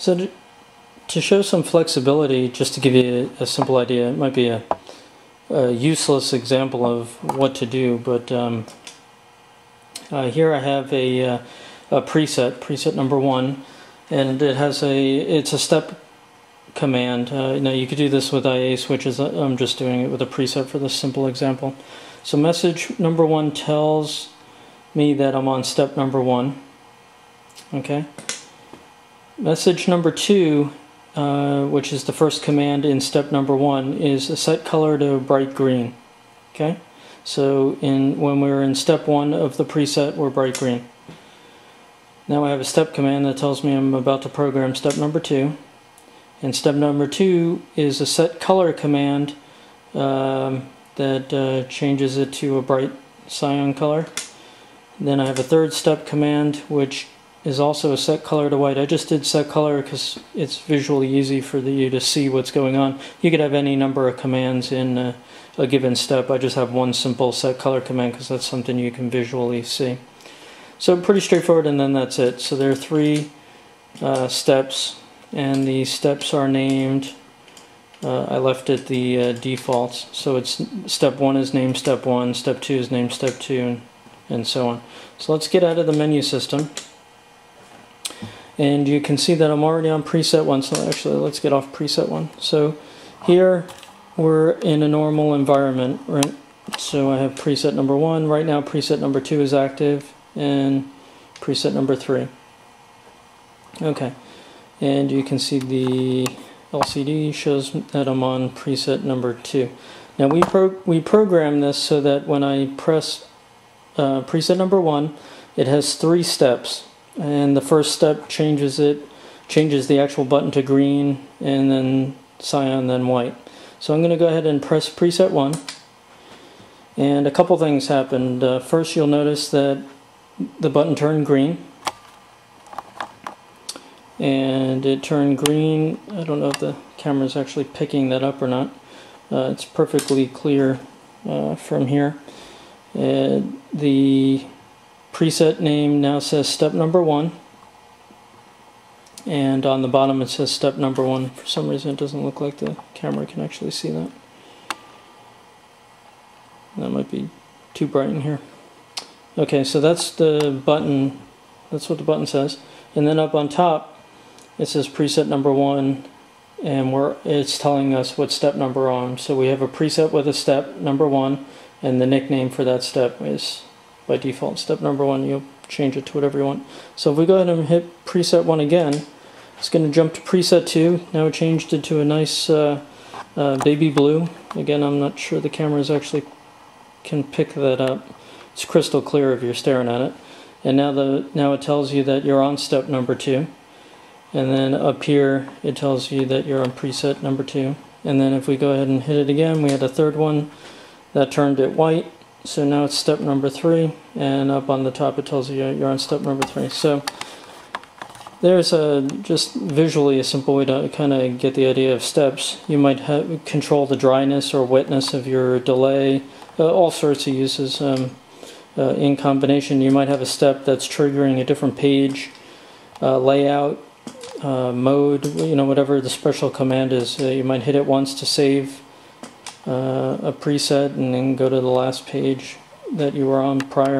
So to, show some flexibility, just to give you a, simple idea, it might be a, a, useless example of what to do, but um, uh, here I have a, uh, a preset, preset number one, and it has a, it's a step command. Uh, now you could do this with IA switches, I'm just doing it with a preset for this simple example. So message number one tells me that I'm on step number one, okay? Message number two, uh, which is the first command in step number one, is a set color to bright green. Okay, so in when we're in step one of the preset, we're bright green. Now I have a step command that tells me I'm about to program step number two. And step number two is a set color command um, that uh, changes it to a bright cyan color. Then I have a third step command which is also a set color to white. I just did set color because it's visually easy for the, you to see what's going on. You could have any number of commands in a, a given step. I just have one simple set color command because that's something you can visually see. So pretty straightforward and then that's it. So there are three uh, steps and the steps are named uh, I left it the uh, defaults so it's step one is named step one step two is named step two and, and so on so let's get out of the menu system and you can see that I'm already on preset one so actually let's get off preset one. So here we're in a normal environment right? So I have preset number one. Right now preset number two is active and preset number three. Okay. And you can see the LCD shows that I'm on preset number two. Now we pro we program this so that when I press uh, preset number one it has three steps and the first step changes it changes the actual button to green and then cyan then white. So I'm going to go ahead and press preset 1 and a couple things happened. Uh, first you'll notice that the button turned green. And it turned green. I don't know if the camera is actually picking that up or not. Uh, it's perfectly clear uh, from here. And the preset name now says step number one. And on the bottom it says step number one. For some reason it doesn't look like the camera can actually see that. That might be too bright in here. Okay so that's the button. That's what the button says. And then up on top it says preset number one. And we're it's telling us what step number on. So we have a preset with a step number one. And the nickname for that step is by default. Step number one, you'll change it to whatever you want. So if we go ahead and hit preset one again, it's going to jump to preset two. Now it changed it to a nice uh, uh, baby blue. Again, I'm not sure the cameras actually can pick that up. It's crystal clear if you're staring at it. And now the now it tells you that you're on step number two. And then up here it tells you that you're on preset number two. And then if we go ahead and hit it again, we had a third one that turned it white so now it's step number three, and up on the top it tells you you're on step number three. So there's a just visually a simple way to kind of get the idea of steps. You might have, control the dryness or wetness of your delay, uh, all sorts of uses. Um, uh, in combination, you might have a step that's triggering a different page uh, layout, uh, mode, you know, whatever the special command is. Uh, you might hit it once to save uh, a preset and then go to the last page that you were on prior